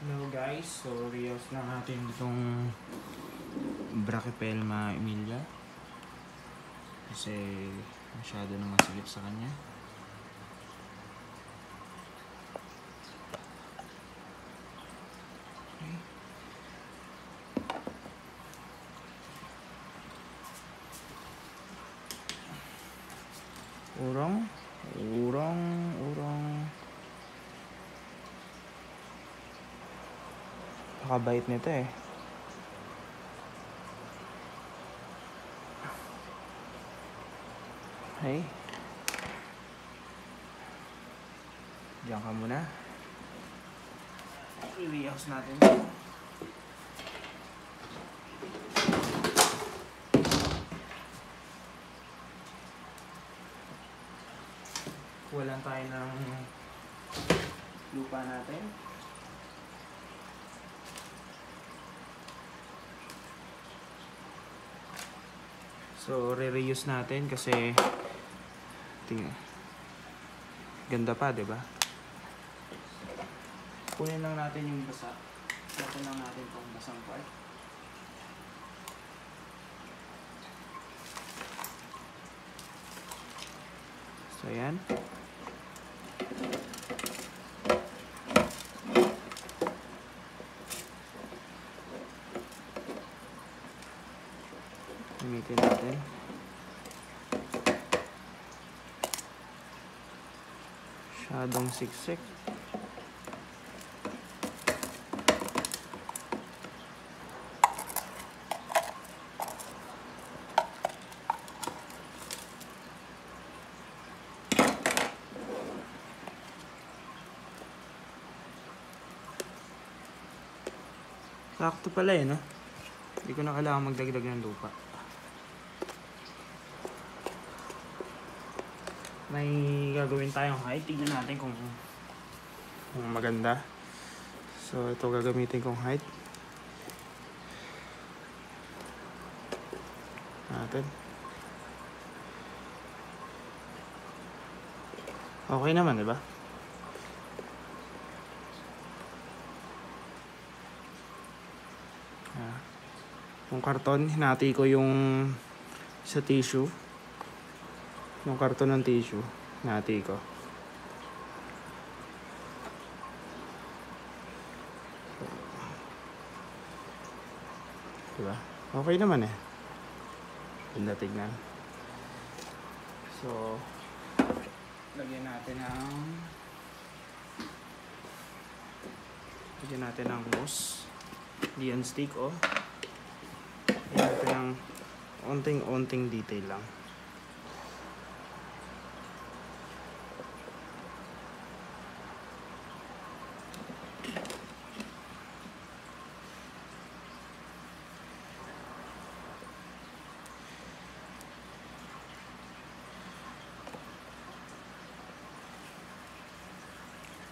Hello guys, so reels na natin itong Brachypelma emilia kasi masyado na masilip sa kanya. Okay. Urong, urong. Nakabait nito eh. Hey. Diyan ka muna. I-rehouse natin. Kuha lang tayo ng lupa natin. So, re-reuse natin kasi tingnan. Ganda pa, 'di ba? Kunin lang natin yung basa. Kunin lang natin tong basang part. So, ayan. Gamitin natin. Masyadong siksik. Sakto pala eh, no? Hindi ko na kailangan magdagdag ng lupa. May gagawin tayong height. Tignan natin kung, kung maganda. So, ito gagamitin kong height. Natin. Okay naman, di ba? Ah. Yung karton, hinati ko yung sa tissue. Yung karton ng tissue, hinati ko. Diba? Okay naman eh. Ganda tignan. So, lagyan natin ng lagyan natin ng mousse. Diyan stick oh. Lagyan natin ng onting-onting detail lang.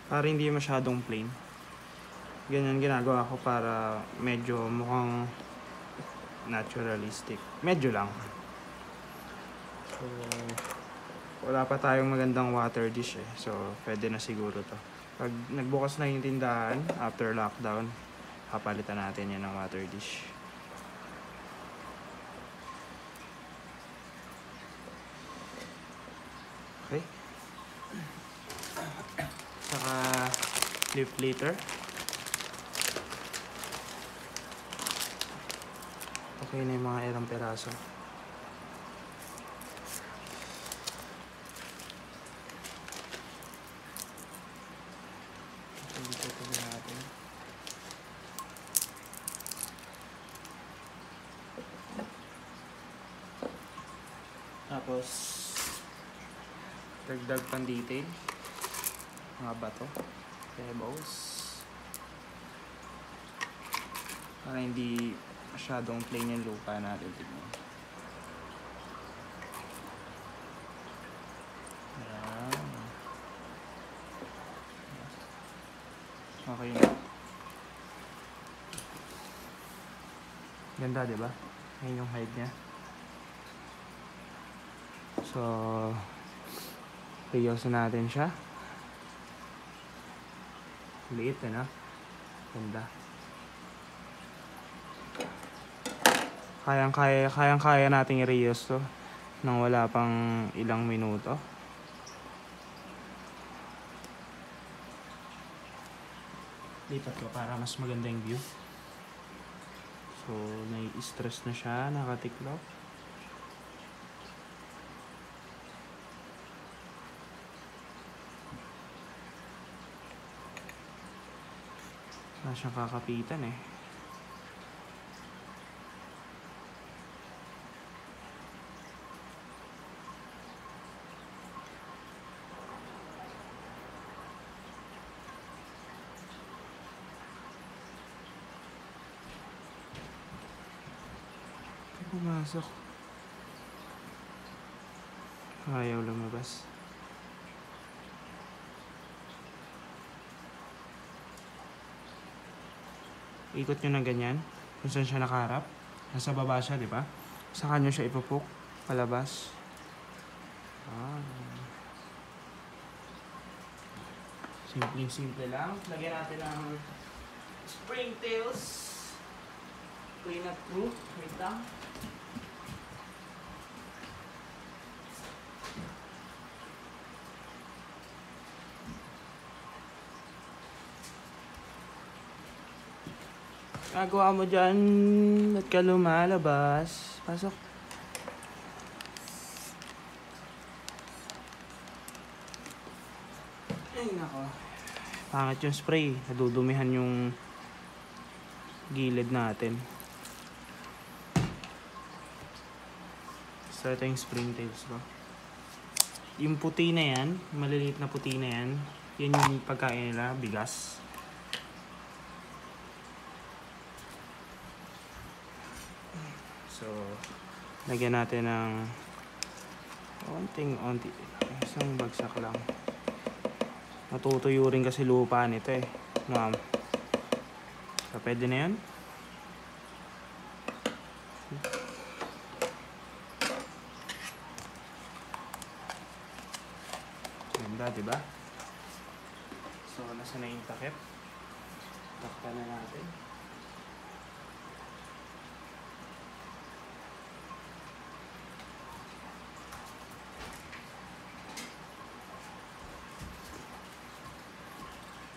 Para hindi masyadong plain. Ganyan ginagawa ko para medyo mukhang naturalistic. Medyo lang. So, wala pa tayong magandang water dish eh. So, pwede na siguro to. Pag nagbukas na yung tindahan, after lockdown, kapalitan natin yan ng water dish. Okay. Saka lip liter. Okay na yung mga ilang peraso. Tapos, dagdag pang detail. Mga bato. Pebbles. Para hindi masyadong plain yung lupa natin. Tignan. Okay na. Ganda, di ba? Ngayon yung height niya. So, reuse na natin siya. Liit eh, no? Ganda. Kayang kaya, kayang kaya nating i-reuse to nang wala pang ilang minuto. Lipat ko para mas maganda yung view. So, nai-stress na siya, nakatiklop. Wala siyang kakapitan eh. Pumasok. Ayaw lumabas. Ikot nyo ng ganyan. Kung saan siya nakaharap. Nasa baba siya, di ba? Sa kanya siya ipupuk. Palabas. Ah. Simpleng-simple lang. Lagyan natin ng springtails. Clean up proof. Wait lang. Gagawa mo dyan. Ba't ka lumalabas? Pasok. Ay, nako. Pangit yung spray. Nadudumihan yung gilid natin. So, ito yung springtails ko. Yung puti na yan, maliliit na puti na yan, yan yung pagkain nila, bigas. So, lagyan natin ng onting onti isang bagsak lang. Natutuyo rin kasi lupa nito eh. Ma'am. So pwede na yan ganda diba so nasa na yung takip. Takpan na natin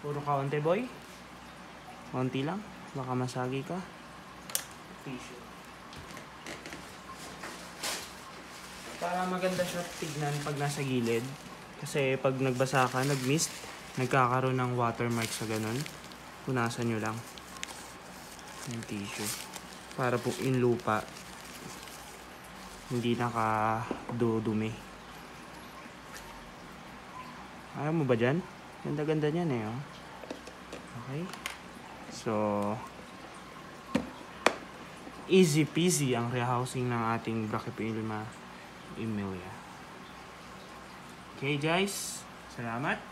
Puro kaunti boy. Kaunti lang. Baka masagi ka. Para maganda siya tignan pag nasa gilid. Kasi pag nagbasa ka, nag-mist, nagkakaroon ng watermark sa ganun. Punasan nyo lang. Yung tissue. Para po yung lupa, hindi nakadudumi. Ayaw mo ba dyan? Ganda-ganda niyan eh, oh. Okay? So, easy peasy ang rehousing ng ating Brachypelma emilia. Okay guys, salamat.